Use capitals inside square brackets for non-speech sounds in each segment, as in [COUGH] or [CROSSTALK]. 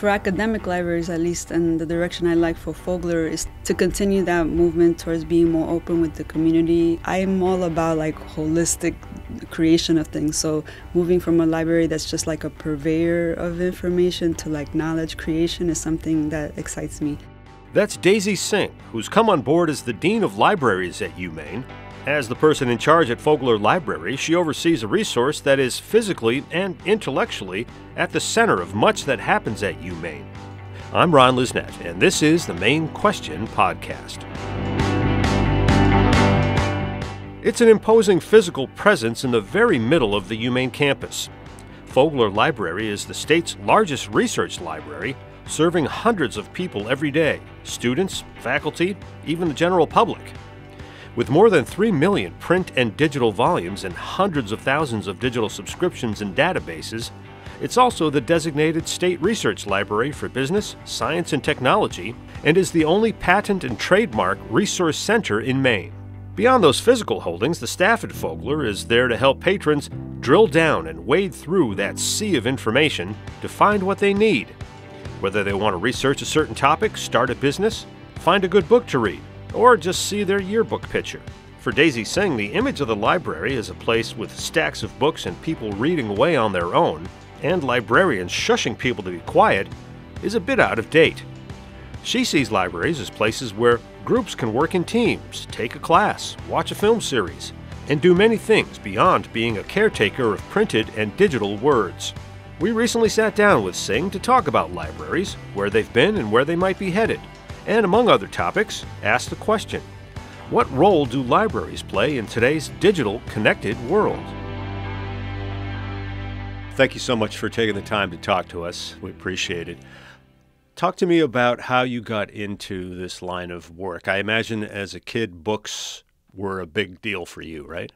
for academic libraries, at least, and the direction I like for Fogler is to continue that movement towards being more open with the community. I'm all about like holistic creation of things. So moving from a library that's just like a purveyor of information to like knowledge creation is something that excites me. That's Daisy Singh, who's come on board as the Dean of Libraries at UMaine. As the person in charge at Fogler Library, she oversees a resource that is physically and intellectually at the center of much that happens at UMaine. I'm Ron Lisnet, and this is the Maine Question Podcast. It's an imposing physical presence in the very middle of the UMaine campus. Fogler Library is the state's largest research library, serving hundreds of people every day students, faculty, even the general public. With more than 3 million print and digital volumes and hundreds of thousands of digital subscriptions and databases, it's also the designated state research library for business, science, and technology, and is the only patent and trademark resource center in Maine. Beyond those physical holdings, the staff at Fogler is there to help patrons drill down and wade through that sea of information to find what they need. Whether they want to research a certain topic, start a business, find a good book to read, or just see their yearbook picture. For Daisy Singh, the image of the library as a place with stacks of books and people reading away on their own, and librarians shushing people to be quiet, is a bit out of date. She sees libraries as places where groups can work in teams, take a class, watch a film series, and do many things beyond being a caretaker of printed and digital words. We recently sat down with Singh to talk about libraries, where they've been and where they might be headed, and among other topics, asked the question What role do libraries play in today's digital connected world? Thank you so much for taking the time to talk to us. We appreciate it. Talk to me about how you got into this line of work. I imagine as a kid, books were a big deal for you, right?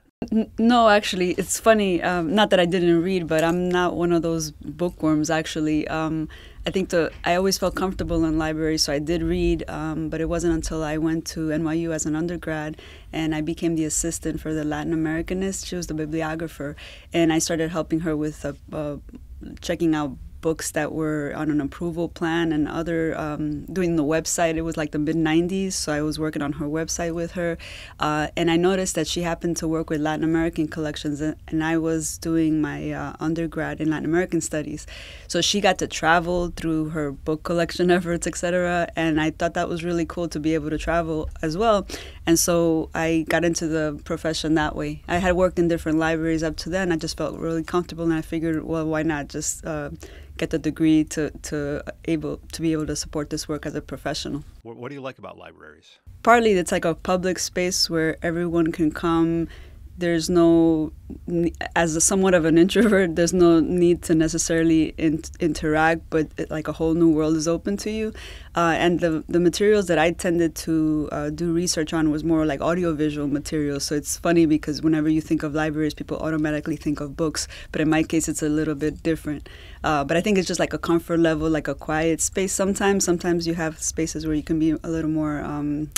No, actually, it's funny. Um, not that I didn't read, but I'm not one of those bookworms. Actually, um, I think the I always felt comfortable in libraries, so I did read. Um, but it wasn't until I went to NYU as an undergrad and I became the assistant for the Latin Americanist. She was the bibliographer, and I started helping her with uh, uh, checking out books that were on an approval plan and other um, doing the website. It was like the mid 90s, so I was working on her website with her. Uh, and I noticed that she happened to work with Latin American collections, and I was doing my uh, undergrad in Latin American studies. So she got to travel through her book collection [LAUGHS] efforts, etc. And I thought that was really cool to be able to travel as well. And so I got into the profession that way. I had worked in different libraries up to then. I just felt really comfortable, and I figured, well, why not just uh, get the degree to, to able to be able to support this work as a professional. What, what do you like about libraries? Partly, it's like a public space where everyone can come there's no as a somewhat of an introvert there's no need to necessarily in, interact but it, like a whole new world is open to you. Uh, and the, the materials that i tended to uh, do research on was more like audiovisual materials. So it's funny because whenever you think of libraries people automatically think of books but in my case it's a little bit different. Uh, but i think it's just like a comfort level like a quiet space sometimes. Sometimes you have spaces where you can be a little more um,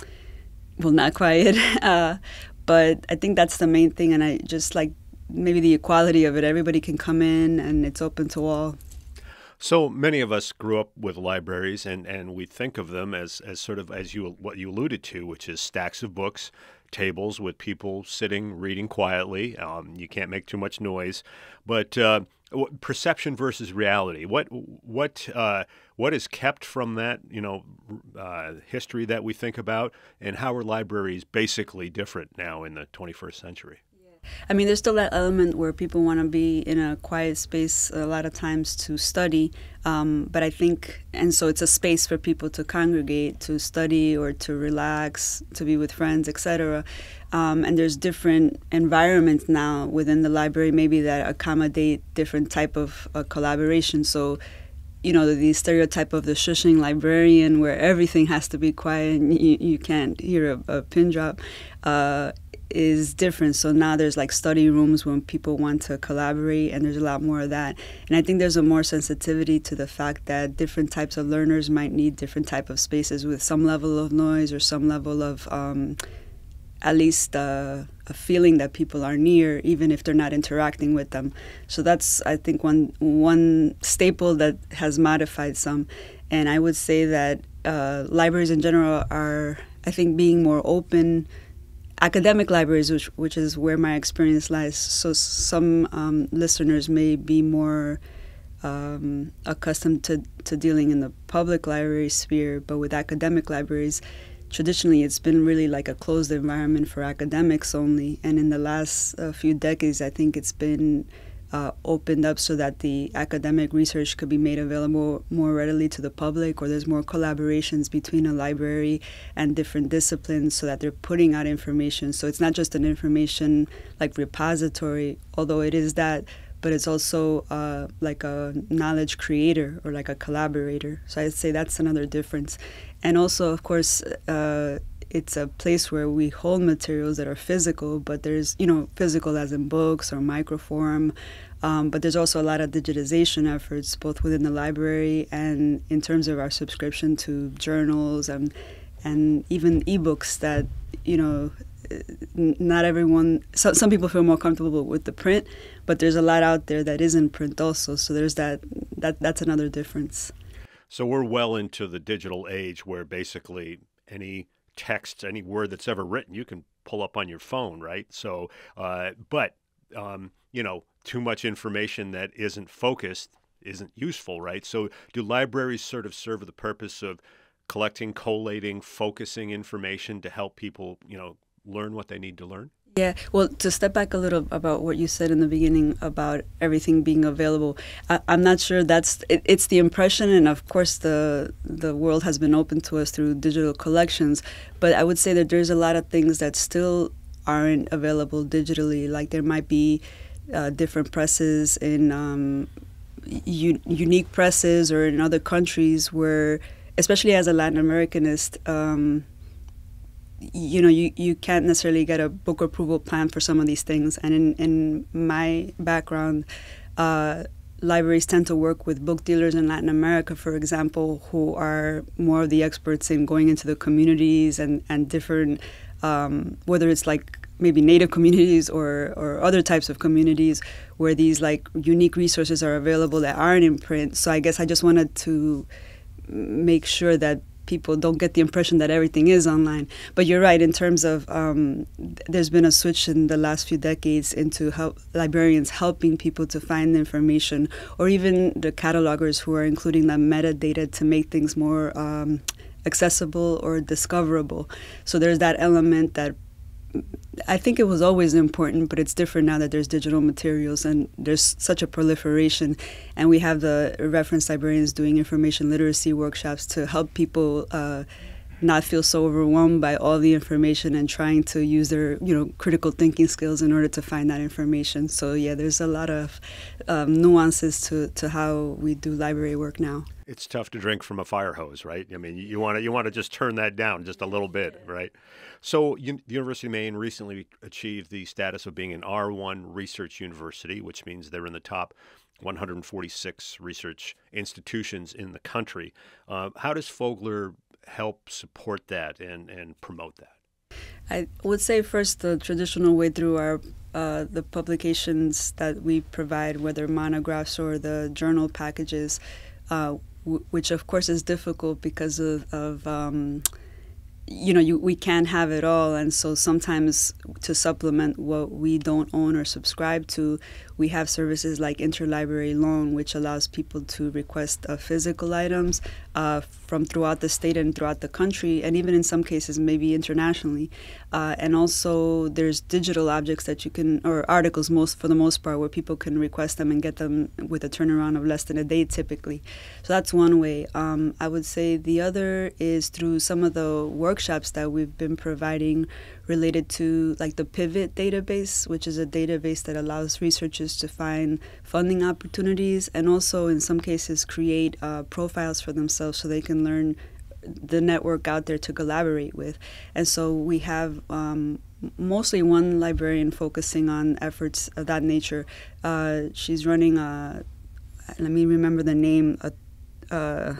well not quiet [LAUGHS] uh, but I think that's the main thing, and I just like maybe the equality of it. Everybody can come in, and it's open to all. So many of us grew up with libraries, and, and we think of them as, as sort of as you what you alluded to, which is stacks of books, tables with people sitting reading quietly. Um, you can't make too much noise, but uh, perception versus reality. What what uh, what is kept from that you know uh, history that we think about, and how are libraries basically different now in the 21st century? I mean, there's still that element where people want to be in a quiet space a lot of times to study. Um, but I think, and so it's a space for people to congregate, to study, or to relax, to be with friends, etc. Um, and there's different environments now within the library, maybe that accommodate different type of uh, collaboration. So you know the, stereotype of the shushing librarian where everything has to be quiet and you, you can't hear a, a pin drop uh, is different. So now there's like study rooms when people want to collaborate, and there's a lot more of that. And I think there's a more sensitivity to the fact that different types of learners might need different type of spaces with some level of noise or some level of um, at least uh, a feeling that people are near, even if they're not interacting with them. So that's, I think, one one staple that has modified some. And I would say that uh, libraries in general are, I think, being more open. Academic libraries, which which is where my experience lies. So some um, listeners may be more um, accustomed to, to dealing in the public library sphere, but with academic libraries, traditionally it's been really like a closed environment for academics only. And in the last uh, few decades, I think it's been uh, opened up so that the academic research could be made available more readily to the public, or there's more collaborations between a library and different disciplines so that they're putting out information. So it's not just an information like repository, although it is that but it's also uh, like a knowledge creator or like a collaborator. So I'd say that's another difference. And also, of course, uh, it's a place where we hold materials that are physical, but there's, you know, physical as in books or microform. Um, but there's also a lot of digitization efforts, both within the library and in terms of our subscription to journals and and even ebooks that you know not everyone so, some people feel more comfortable with the print but there's a lot out there that isn't print also so there's that that that's another difference so we're well into the digital age where basically any text any word that's ever written you can pull up on your phone right so uh, but um, you know too much information that isn't focused isn't useful right so do libraries sort of serve the purpose of collecting collating focusing information to help people you know learn what they need to learn? Yeah, well, to step back a little about what you said in the beginning about everything being available, I, am not sure that's it, it's the impression, and of course the the world has been open to us through digital collections, but I would say that there's a lot of things that still aren't available digitally. Like there might be uh, different presses in um, unique presses or in other countries where, especially as a Latin Americanist. Um, you know you, you can't necessarily get a book approval plan for some of these things. And in, in my background uh, libraries tend to work with book dealers in latin america for example who are more of the experts in going into the communities and, and different um, whether it's like maybe native communities or, or other types of communities where these like unique resources are available that aren't in print. So i guess i just wanted to make sure that people don't get the impression that everything is online. But you're right in terms of um, there's been a switch in the last few decades into help librarians helping people to find information, or even the catalogers who are including that metadata to make things more um, accessible or discoverable. So there's that element that I think it was always important, but it's different now that there's digital materials and there's such a proliferation. And we have the reference librarians doing information literacy workshops to help people uh, not feel so overwhelmed by all the information and trying to use their you know critical thinking skills in order to find that information. So yeah, there's a lot of um, nuances to, to how we do library work now. It's tough to drink from a fire hose, right? I mean, you want to you want to just turn that down just a little bit, right? So, the University of Maine recently achieved the status of being an R1 research university, which means they're in the top 146 research institutions in the country. Uh, how does Fogler help support that and, and promote that? I would say first the traditional way through our uh, the publications that we provide, whether monographs or the journal packages, uh, which of course is difficult because of, of um, you know, you, we can't have it all. And so sometimes to supplement what we don't own or subscribe to, we have services like interlibrary loan, which allows people to request uh, physical items uh, from throughout the state and throughout the country, and even in some cases, maybe internationally. Uh, and also, there's digital objects that you can, or articles, most for the most part, where people can request them and get them with a turnaround of less than a day, typically. So that's one way. Um, I would say the other is through some of the workshops that we've been providing related to like the Pivot database, which is a database that allows researchers to find funding opportunities and also in some cases create uh, profiles for themselves so they can learn the network out there to collaborate with. And so we have um, mostly one librarian focusing on efforts of that nature. Uh, she's running a, let me remember the name, a uh,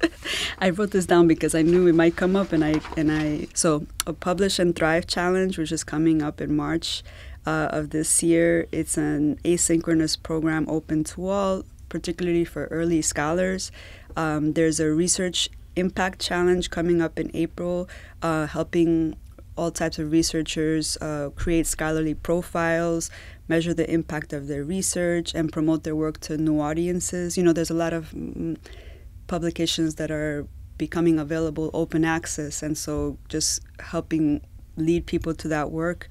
[LAUGHS] I wrote this down because I knew it might come up, and I and I so a Publish and Thrive challenge, which is coming up in March uh, of this year. It's an asynchronous program open to all, particularly for early scholars. Um, there's a research impact challenge coming up in April, uh, helping all types of researchers uh, create scholarly profiles, measure the impact of their research, and promote their work to new audiences. You know, there's a lot of mm, publications that are becoming available open access, and so just helping lead people to that work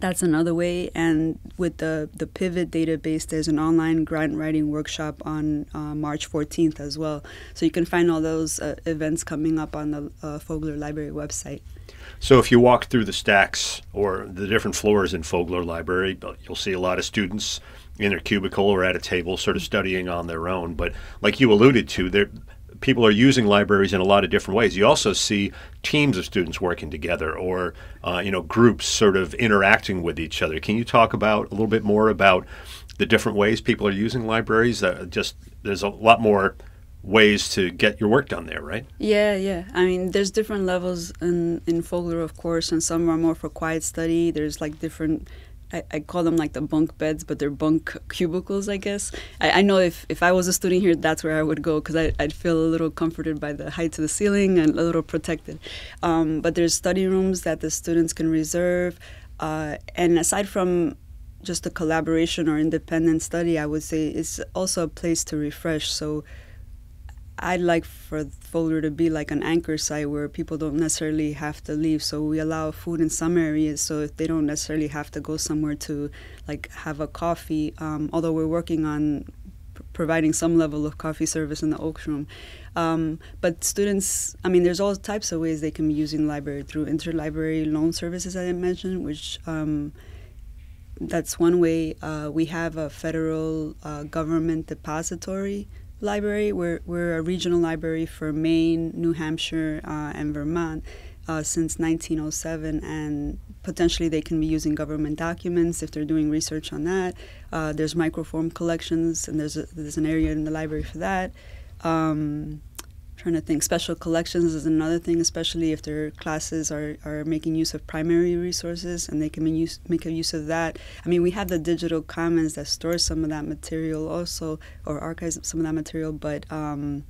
that's another way. And with the, the Pivot database, there's an online grant writing workshop on uh, March 14th as well. So you can find all those uh, events coming up on the uh, Fogler Library website. So if you walk through the stacks or the different floors in Fogler Library, you'll see a lot of students in their cubicle or at a table sort of studying on their own. But like you alluded to, there people are using libraries in a lot of different ways. You also see teams of students working together, or uh, you know groups sort of interacting with each other. Can you talk about a little bit more about the different ways people are using libraries? Uh, just there's a lot more ways to get your work done there, right? Yeah, yeah. I mean, there's different levels in in Fogler, of course, and some are more for quiet study. There's like different I, I, call them like the bunk beds, but they're bunk cubicles, I guess. I, I know if, if I was a student here, that's where I would go because I'd feel a little comforted by the height of the ceiling and a little protected. Um, but there's study rooms that the students can reserve. Uh, and aside from just the collaboration or independent study, I would say it's also a place to refresh. So I'd like for Fogler to be like an anchor site where people don't necessarily have to leave. So we allow food in some areas, so if they don't necessarily have to go somewhere to like have a coffee. Um, although we're working on providing some level of coffee service in the Oaks Room. Um, but students, I mean, there's all types of ways they can be using the library through interlibrary loan services, I mentioned, which um, that's one way. Uh, we have a federal uh, government depository library. We're, we're a regional library for Maine, New Hampshire, uh, and Vermont uh, since 1907, and potentially they can be using government documents if they're doing research on that. Uh, there's microform collections, and there's, a, there's an area in the library for that. Um, trying to think. Special collections is another thing especially if their classes are, are making use of primary resources and they can use, make a use of that. I mean we have the digital commons that stores some of that material also or archives some of that material but um,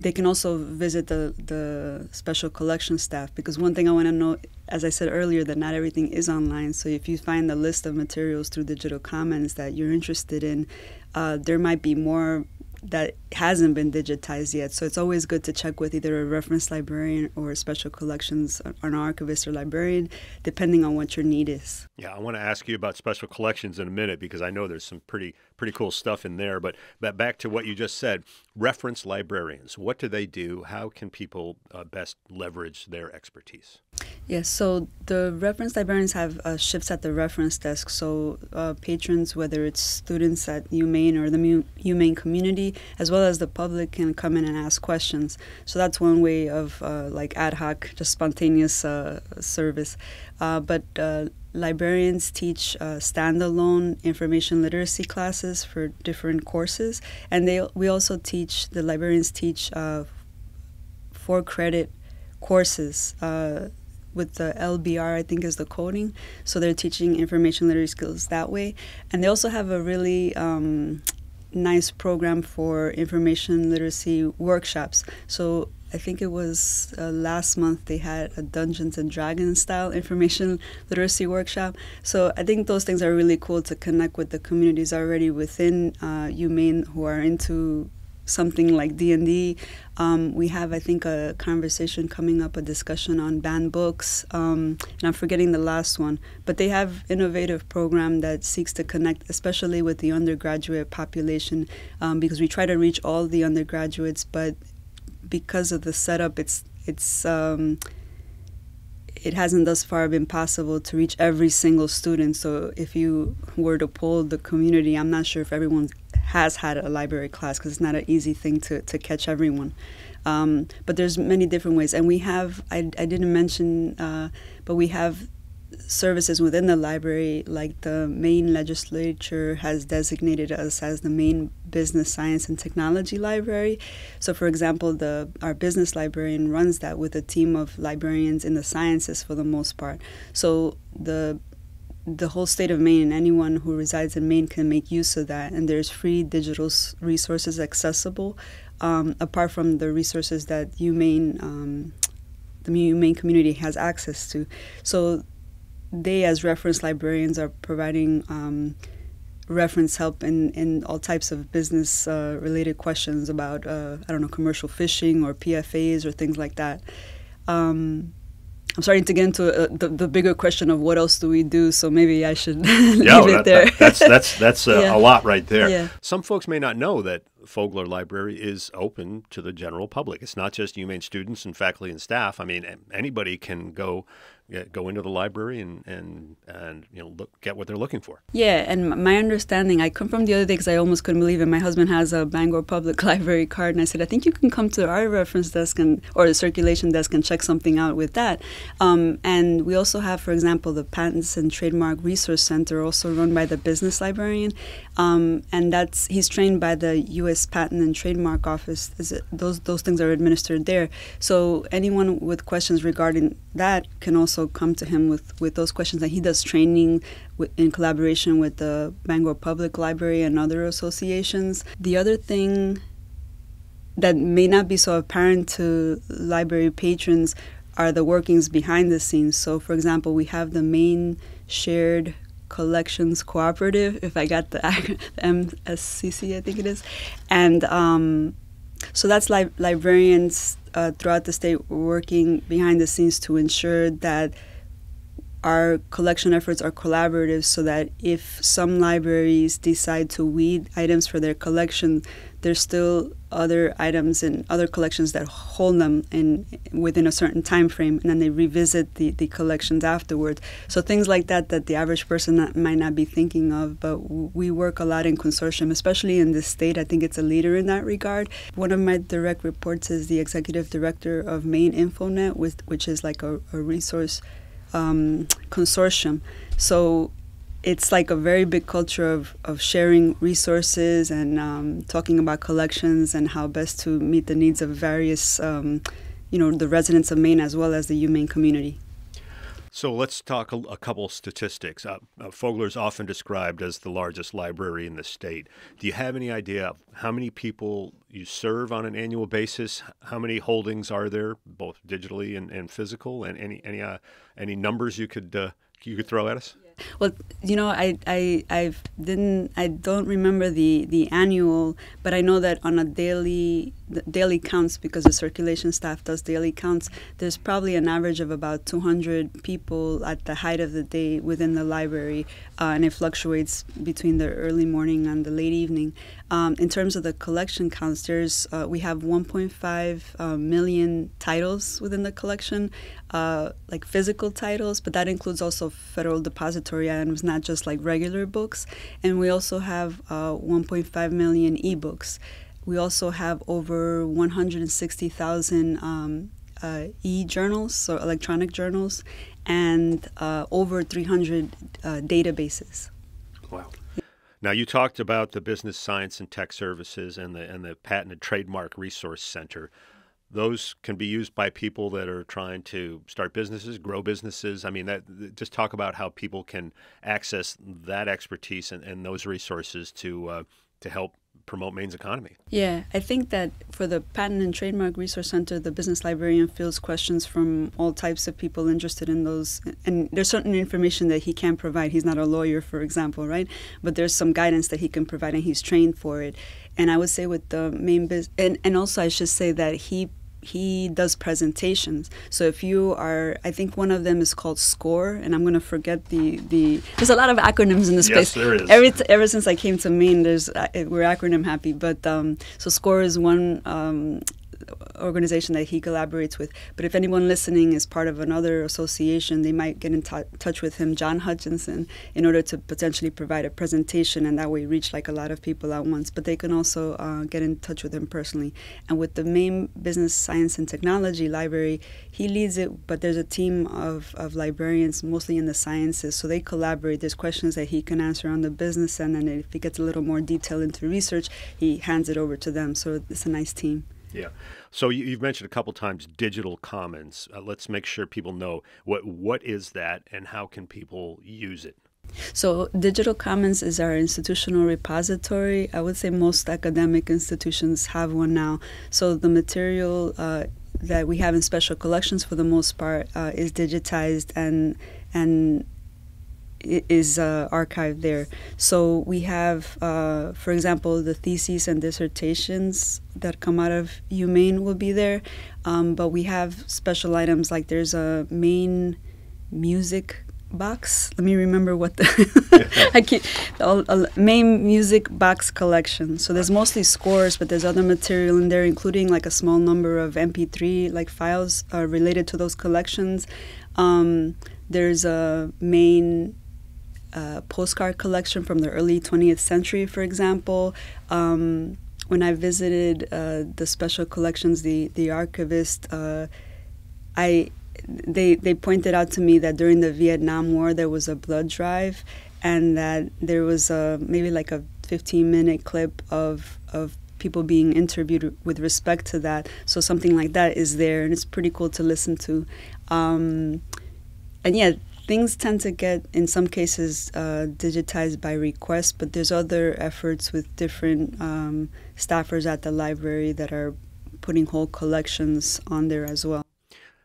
they can also visit the, the special collection staff because one thing i want to know as i said earlier that not everything is online. So if you find the list of materials through digital commons that you're interested in uh, there might be more that hasn't been digitized yet. So it's always good to check with either a reference librarian or special collections, or an archivist or librarian, depending on what your need is. Yeah, I want to ask you about special collections in a minute because I know there's some pretty pretty cool stuff in there. But, but back to what you just said, reference librarians. What do they do? How can people uh, best leverage their expertise? Yes, so the reference librarians have uh, shifts at the reference desk. So uh, patrons, whether it's students at UMaine or the UMaine community, as well as the public, can come in and ask questions. So that's one way of uh, like ad hoc, just spontaneous uh, service. Uh, but librarians teach uh, standalone information literacy classes for different courses, and they we also teach the librarians teach uh, four credit courses. Uh, with the LBR, I think is the coding. So they're teaching information literacy skills that way. And they also have a really um, nice program for information literacy workshops. So I think it was uh, last month they had a Dungeons and Dragons style information literacy workshop. So I think those things are really cool to connect with the communities already within uh, UMaine who are into something like D&D. Um, we have, I think, a conversation coming up, a discussion on banned books, um, and I'm forgetting the last one. But they have innovative program that seeks to connect, especially with the undergraduate population, um, because we try to reach all the undergraduates, but because of the setup, it's it's um, it hasn't thus far been possible to reach every single student. So if you were to poll the community, I'm not sure if everyone has had a library class because it's not an easy thing to, to catch everyone. Um, but there's many different ways, and we have I, I didn't mention, uh, but we have services within the library, like the Maine legislature has designated us as the Maine Business Science and Technology Library. So, for example, the our business librarian runs that with a team of librarians in the sciences for the most part. So the the whole state of Maine and anyone who resides in Maine can make use of that, and there's free digital resources accessible. Um, apart from the resources that UMaine, um, the UMaine community has access to, so they, as reference librarians, are providing um, reference help in, in all types of business uh, related questions about, uh, I don't know, commercial fishing or PFAs or things like that. Um, I'm starting to get into uh, the, the bigger question of what else do we do, so maybe I should [LAUGHS] leave yeah, it that, there. That, that's that's that's uh, [LAUGHS] yeah. a lot right there. Yeah. Some folks may not know that Fogler Library is open to the general public. It's not just UMaine students and faculty and staff. I mean, anybody can go go into the library and and and you know look get what they're looking for. Yeah, and my understanding, I come from the other day because I almost couldn't believe it. My husband has a Bangor Public [LAUGHS] Library card, and I said, I think you can come to our reference desk and or the circulation desk and check something out with that. Um, and we also have, for example, the Patents and Trademark Resource Center, also run by the business librarian, um, and that's he's trained by the U.S. Patent and Trademark Office. Those those things are administered there. So anyone with questions regarding that can also come to him with, with those questions. And he does training in collaboration with the Bangor Public Library and other associations. The other thing that may not be so apparent to library patrons are the workings behind the scenes. So, for example, we have the Maine shared collections cooperative, if I got the [LAUGHS] MSCC, I think it is, and um, so that's li- librarians uh, throughout the state working behind the scenes to ensure that our collection efforts are collaborative so that if some libraries decide to weed items for their collection, there's still other items and other collections that hold them in within a certain time frame and then they revisit the, the collections afterwards so things like that that the average person not, might not be thinking of but we work a lot in consortium especially in this state. I think it's a leader in that regard. One of my direct reports is the executive director of Maine InfoNet with, which is like a, a resource um, consortium so it's like a very big culture of, of sharing resources and um, talking about collections and how best to meet the needs of various, um, you know, the residents of Maine as well as the UMaine community. So let's talk a, a couple statistics. Uh, uh, Fogler's often described as the largest library in the state. Do you have any idea how many people you serve on an annual basis? How many holdings are there, both digitally and, and physical? And any any uh, any numbers you could uh, you could throw at us? Well, you know, I I I didn't I don't remember the the annual, but I know that on a daily daily counts because the circulation staff does daily counts. There's probably an average of about 200 people at the height of the day within the library, uh, and it fluctuates between the early morning and the late evening. Um, in terms of the collection counts, there's uh, we have 1.5 uh, million titles within the collection, uh, like physical titles, but that includes also federal depository items, not just like regular books. And we also have uh, 1.5 million ebooks. We also have over 160,000 um, uh, e journals, so electronic journals, and uh, over 300 uh, databases. Wow. Now you talked about the Business Science and Tech Services and the and the Patent and Trademark Resource Center. Those can be used by people that are trying to start businesses, grow businesses. I mean, that just talk about how people can access that expertise and, and those resources to uh, to help promote Maine's economy. Yeah, I think that for the Patent and Trademark Resource Center, the business librarian fields questions from all types of people interested in those. And there's certain information that he can provide. He's not a lawyer, for example, right? But there's some guidance that he can provide, and he's trained for it. And I would say with the Maine business, and, and also I should say that he he does presentations. So if you are, I think one of them is called SCORE, and I'm going to forget the the. There's a lot of acronyms in this yes, space. there is. Every ever since I came to Maine, there's uh, we're acronym happy. But um, so SCORE is one. Um, organization that he collaborates with. But if anyone listening is part of another association, they might get in touch with him, John Hutchinson, in order to potentially provide a presentation and that way reach like a lot of people at once. But they can also uh, get in touch with him personally. And with the Maine Business Science and Technology Library, he leads it, but there's a team of, of librarians mostly in the sciences, so they collaborate. There's questions that he can answer on the business end, and then if he gets a little more detail into research, he hands it over to them. So it's a nice team. Yeah. So you, have mentioned a couple times digital commons. Uh, let's make sure people know what what is that and how can people use it. So, Digital Commons is our institutional repository. I would say most academic institutions have one now. So, the material uh, that we have in special collections, for the most part, uh, is digitized and and is uh, archived there. So we have, uh, for example, the theses and dissertations that come out of UMaine will be there, um, but we have special items like there's a Maine music box. Let me remember what the [LAUGHS] I keep a, Maine music box collection. So there's mostly scores, but there's other material in there, including like a small number of MP3 like files uh, related to those collections. Um, there's a Maine uh, postcard collection from the early 20th century, for example. Um, when I visited uh, the special collections, the the archivist, uh, I they they pointed out to me that during the Vietnam War there was a blood drive, and that there was a maybe like a 15 minute clip of of people being interviewed with respect to that. So something like that is there, and it's pretty cool to listen to. Um, and yeah, things tend to get, in some cases, uh, digitized by request, but there's other efforts with different um, staffers at the library that are putting whole collections on there as well.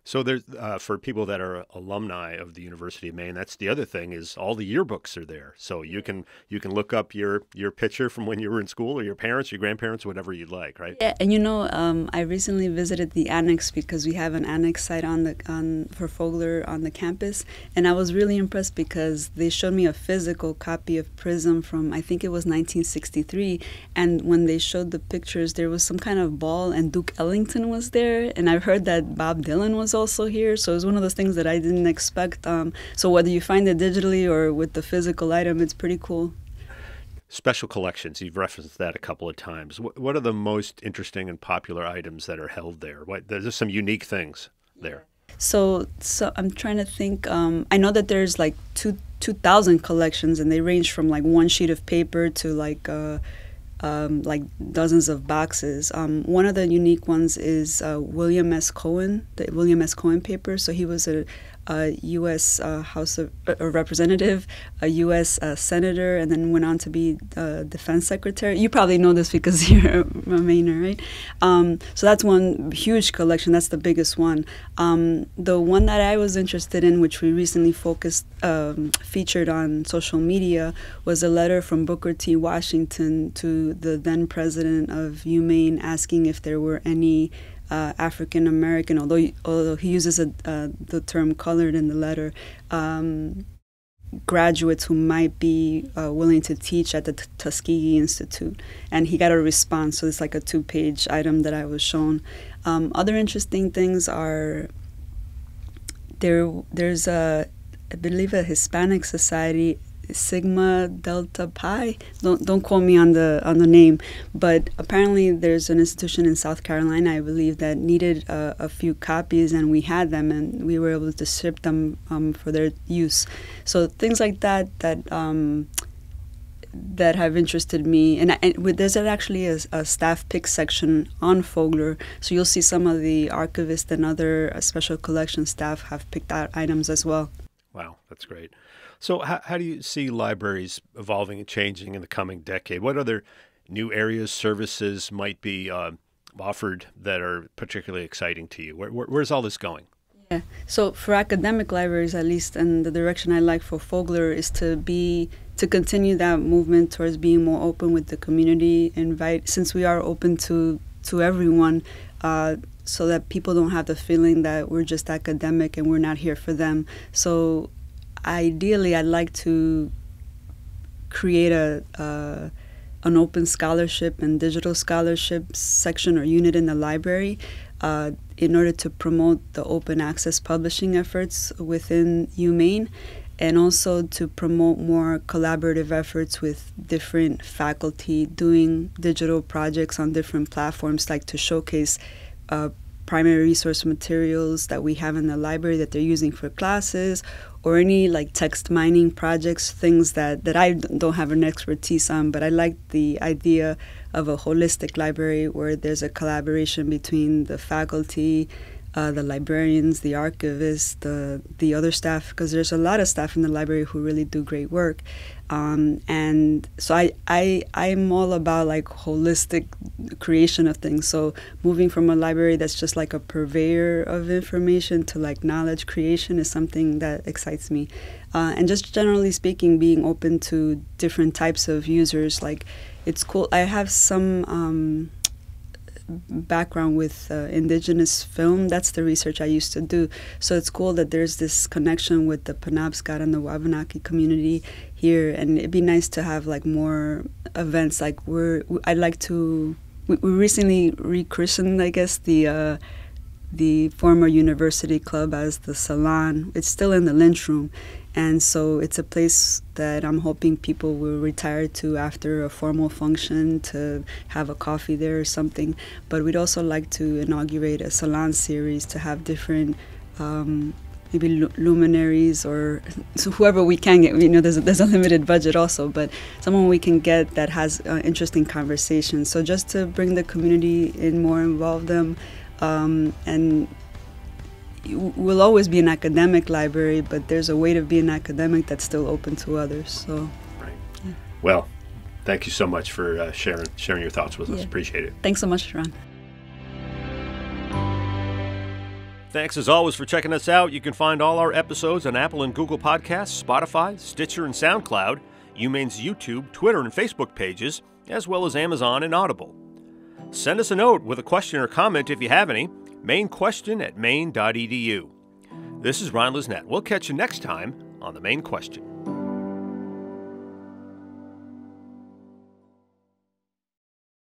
So there's uh, for people that are alumni of the University of Maine. That's the other thing is all the yearbooks are there, so you can you can look up your your picture from when you were in school, or your parents, your grandparents, whatever you'd like, right? Yeah, and you know, um, I recently visited the annex because we have an annex site on the on for Fogler on the campus, and I was really impressed because they showed me a physical copy of Prism from I think it was 1963, and when they showed the pictures, there was some kind of ball, and Duke Ellington was there, and I've heard that Bob Dylan was also here. So it's one of those things that I didn't expect. Um, so whether you find it digitally or with the physical item, it's pretty cool. Special collections, you've referenced that a couple of times. What, what are the most interesting and popular items that are held there? What, there's some unique things there. So, so I'm trying to think. Um, I know that there's like two two thousand collections, and they range from like one sheet of paper to like uh, um, like dozens of boxes. Um, one of the unique ones is uh, William S. Cohen, the William S. Cohen paper. So he was a, a U.S. Uh, House of a Representative, a U.S. Uh, Senator, and then went on to be uh, Defense Secretary. You probably know this because [LAUGHS] you're a Mainer, right? Um, so that's one huge collection. That's the biggest one. Um, the one that I was interested in, which we recently focused um, featured on social media, was a letter from Booker T. Washington to the then president of UMaine asking if there were any uh, African American, although although he uses a, uh, the term colored in the letter, um, graduates who might be uh, willing to teach at the T- Tuskegee Institute. And he got a response, so it's like a two page item that I was shown. Um, other interesting things are there. there's a, I believe, a Hispanic Society Sigma Delta Pi. Don't don't quote me on the on the name, but apparently there's an institution in South Carolina, I believe, that needed a few copies, and we had them, and we were able to ship them um, for their use. So things like that that. Um, that have interested me, and, and there's actually a, a, staff pick section on Fogler, so you'll see some of the archivists and other uh, special collection staff have picked out items as well. Wow, that's great. So, how, how do you see libraries evolving and changing in the coming decade? What other new areas, services might be uh, offered that are particularly exciting to you? Where, where, where's all this going? Yeah. So for academic libraries, at least, and the direction I like for Fogler is to be to continue that movement towards being more open with the community. Invite since we are open to to everyone, uh, so that people don't have the feeling that we're just academic and we're not here for them. So ideally, I'd like to create a, an open scholarship and digital scholarship section or unit in the library uh, in order to promote the open access publishing efforts within UMaine and also to promote more collaborative efforts with different faculty doing digital projects on different platforms, like to showcase uh, primary resource materials that we have in the library that they're using for classes or any like text mining projects things that, that i don't have an expertise on but i like the idea of a holistic library where there's a collaboration between the faculty uh, the librarians, the archivists, the the other staff, because there's a lot of staff in the library who really do great work, um, and so I I I'm all about like holistic creation of things. So moving from a library that's just like a purveyor of information to like knowledge creation is something that excites me, uh, and just generally speaking, being open to different types of users. Like it's cool. I have some. Um, background with uh, indigenous film. That's the research I used to do. So it's cool that there's this connection with the Penobscot and the Wabanaki community here, and it'd be nice to have like more events. Like we're, I'd like to. We, we recently rechristened, I guess, the. Uh, the former university club as the salon. It's still in the Lynch Room, and so it's a place that I'm hoping people will retire to after a formal function to have a coffee there or something. But we'd also like to inaugurate a salon series to have different. Um, maybe luminaries or [LAUGHS] so whoever we can get. You know, there's a, there's a limited budget also, but someone we can get that has uh, interesting conversations. So just to bring the community in more, involve them, um, and will always be an academic library, but there's a way to be an academic that's still open to others. So, right. Yeah. Well, thank you so much for uh, sharing sharing your thoughts with yeah. us. Appreciate it. Thanks so much, Ron. Thanks as always for checking us out. You can find all our episodes on Apple and Google Podcasts, Spotify, Stitcher, and SoundCloud, UMaine's YouTube, Twitter, and Facebook pages, as well as Amazon and Audible. Send us a note with a question or comment if you have any Maine question at maine.edu. This is Ron Lisnet. We'll catch you next time on The Maine Question.